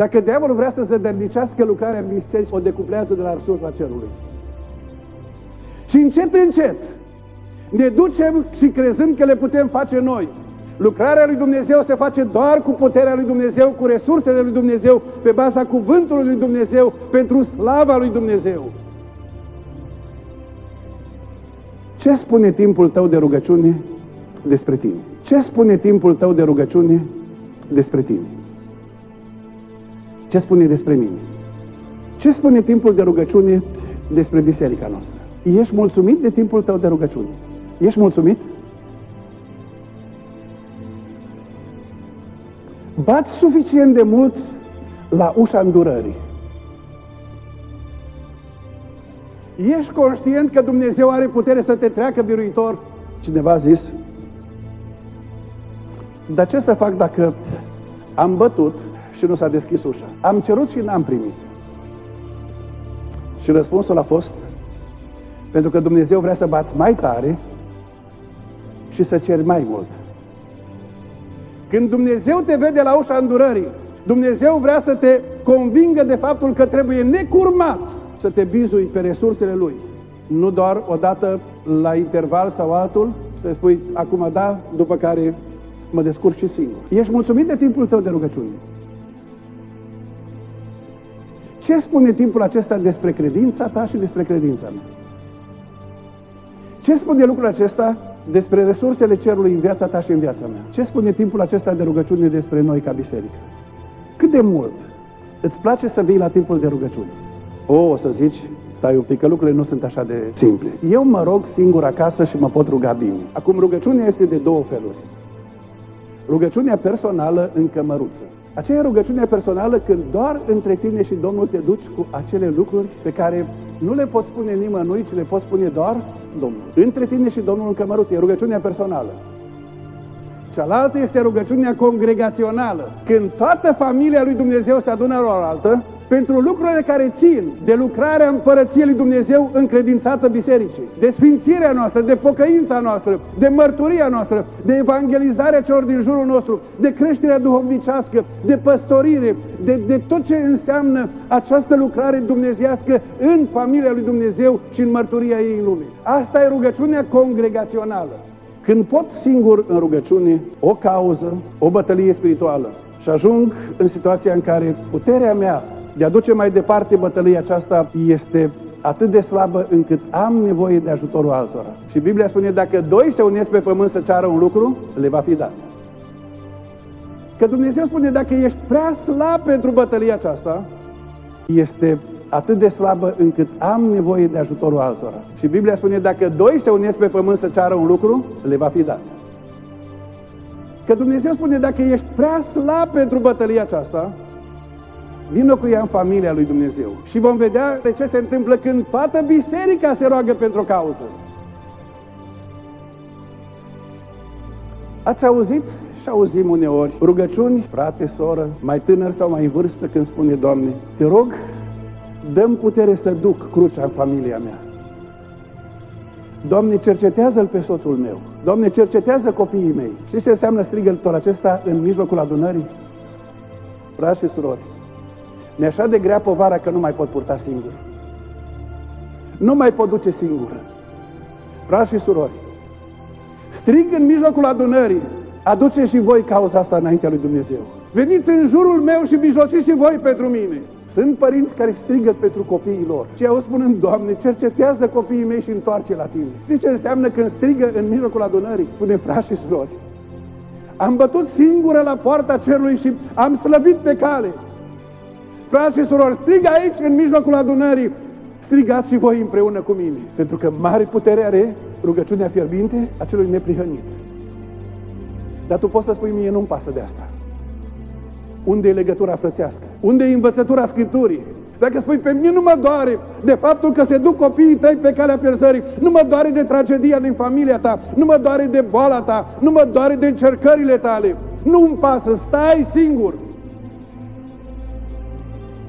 Dacă diavolul vrea să zădărnicească lucrarea bisericii, o decuplează de la resursa cerului. Și încet, încet, ne ducem și crezând că le putem face noi. Lucrarea lui Dumnezeu se face doar cu puterea lui Dumnezeu, cu resursele lui Dumnezeu, pe baza cuvântului lui Dumnezeu, pentru slava lui Dumnezeu. Ce spune timpul tău de rugăciune despre tine? Ce spune timpul tău de rugăciune despre tine? Ce spune despre mine? Ce spune timpul de rugăciune despre biserica noastră? Ești mulțumit de timpul tău de rugăciune? Ești mulțumit? Bați suficient de mult la ușa îndurării. Ești conștient că Dumnezeu are putere să te treacă biruitor? Cineva a zis, dar ce să fac dacă am bătut și nu s-a deschis ușa? Am cerut și n-am primit. Și răspunsul a fost, pentru că Dumnezeu vrea să bați mai tare și să ceri mai mult. Când Dumnezeu te vede la ușa îndurării, Dumnezeu vrea să te convingă de faptul că trebuie necurmat să te bizui pe resursele Lui. Nu doar o dată la interval sau altul, să spui acum da, după care mă descurc și singur. Ești mulțumit de timpul tău de rugăciune. Ce spune timpul acesta despre credința ta și despre credința mea? Ce spune lucrul acesta despre resursele cerului în viața ta și în viața mea? Ce spune timpul acesta de rugăciune despre noi ca biserică? Cât de mult îți place să vii la timpul de rugăciune? O, o să zici, stai un pic, că lucrurile nu sunt așa de simple. Eu mă rog singur acasă și mă pot ruga bine. Acum, rugăciunea este de două feluri. Rugăciunea personală în cămăruță. Aceea rugăciune personală când doar între tine și Domnul te duci cu acele lucruri pe care nu le poți spune nimănui, ci le poți spune doar Domnul. Între tine și Domnul în cămăruță. E rugăciunea personală. Cealaltă este rugăciunea congregațională. Când toată familia lui Dumnezeu se adună la o altă, pentru lucrurile care țin de lucrarea împărăției lui Dumnezeu încredințată bisericii, de sfințirea noastră, de pocăința noastră, de mărturia noastră, de evangelizarea celor din jurul nostru, de creșterea duhovnicească, de păstorire, de, de tot ce înseamnă această lucrare dumnezească în familia lui Dumnezeu și în mărturia ei în lume. Asta e rugăciunea congregațională. Când pot singur în rugăciune o cauză, o bătălie spirituală și ajung în situația în care puterea mea de a duce mai departe bătălia aceasta este atât de slabă încât am nevoie de ajutorul altora. Și Biblia spune, dacă doi se unesc pe pământ să ceară un lucru, le va fi dat. Că Dumnezeu spune, dacă ești prea slab pentru bătălia aceasta, este atât de slabă încât am nevoie de ajutorul altora. Și Biblia spune, dacă doi se unesc pe pământ să ceară un lucru, le va fi dat. Că Dumnezeu spune, dacă ești prea slab pentru bătălia aceasta, Vină cu ea în familia lui Dumnezeu. Și vom vedea de ce se întâmplă când toată biserica se roagă pentru o cauză. Ați auzit și auzim uneori rugăciuni, frate, soră, mai tânăr sau mai în vârstă, când spune, Doamne, te rog, dăm putere să duc crucea în familia mea. Doamne, cercetează-l pe soțul meu. Doamne, cercetează copiii mei. Știți ce înseamnă strigătul acesta în mijlocul adunării? Frați și surori, mi așa de grea povara că nu mai pot purta singur. Nu mai pot duce singur. Frați și surori, strig în mijlocul adunării, aduce și voi cauza asta înaintea lui Dumnezeu. Veniți în jurul meu și mijlociți și voi pentru mine. Sunt părinți care strigă pentru copiii lor. Și au spunând, Doamne, cercetează copiii mei și întoarce la Tine. Știți ce înseamnă când strigă în mijlocul adunării? Spune frați și surori. Am bătut singură la poarta cerului și am slăvit pe cale. Frați și surori, strig aici, în mijlocul adunării, strigați și voi împreună cu mine. Pentru că mare putere are rugăciunea fierbinte a celui neprihănit. Dar tu poți să spui mie, nu-mi pasă de asta. Unde e legătura frățească? Unde e învățătura Scripturii? Dacă spui, pe mine nu mă doare de faptul că se duc copiii tăi pe calea pierzării, nu mă doare de tragedia din familia ta, nu mă doare de boala ta, nu mă doare de încercările tale, nu-mi pasă, stai singur.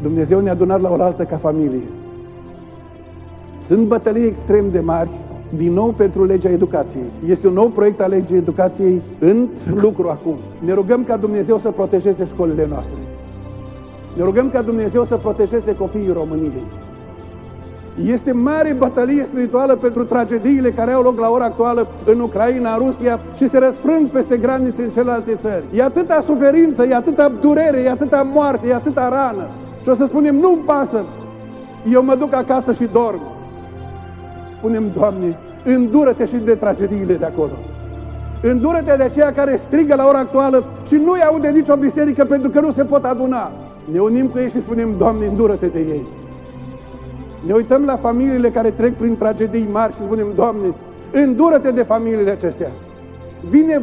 Dumnezeu ne-a adunat la oaltă ca familie. Sunt bătălii extrem de mari, din nou pentru legea educației. Este un nou proiect al legii educației în lucru acum. Ne rugăm ca Dumnezeu să protejeze școlile noastre. Ne rugăm ca Dumnezeu să protejeze copiii României. Este mare bătălie spirituală pentru tragediile care au loc la ora actuală în Ucraina, Rusia și se răsfrâng peste granițe în celelalte țări. E atâta suferință, e atâta durere, e atâta moarte, e atâta rană. Și o să spunem, nu-mi pasă, eu mă duc acasă și dorm. Spunem, Doamne, îndură-te și de tragediile de acolo. Îndură-te de aceia care strigă la ora actuală și nu-i aude nicio biserică pentru că nu se pot aduna. Ne unim cu ei și spunem, Doamne, îndură-te de ei. Ne uităm la familiile care trec prin tragedii mari și spunem, Doamne, îndură-te de familiile acestea. Vine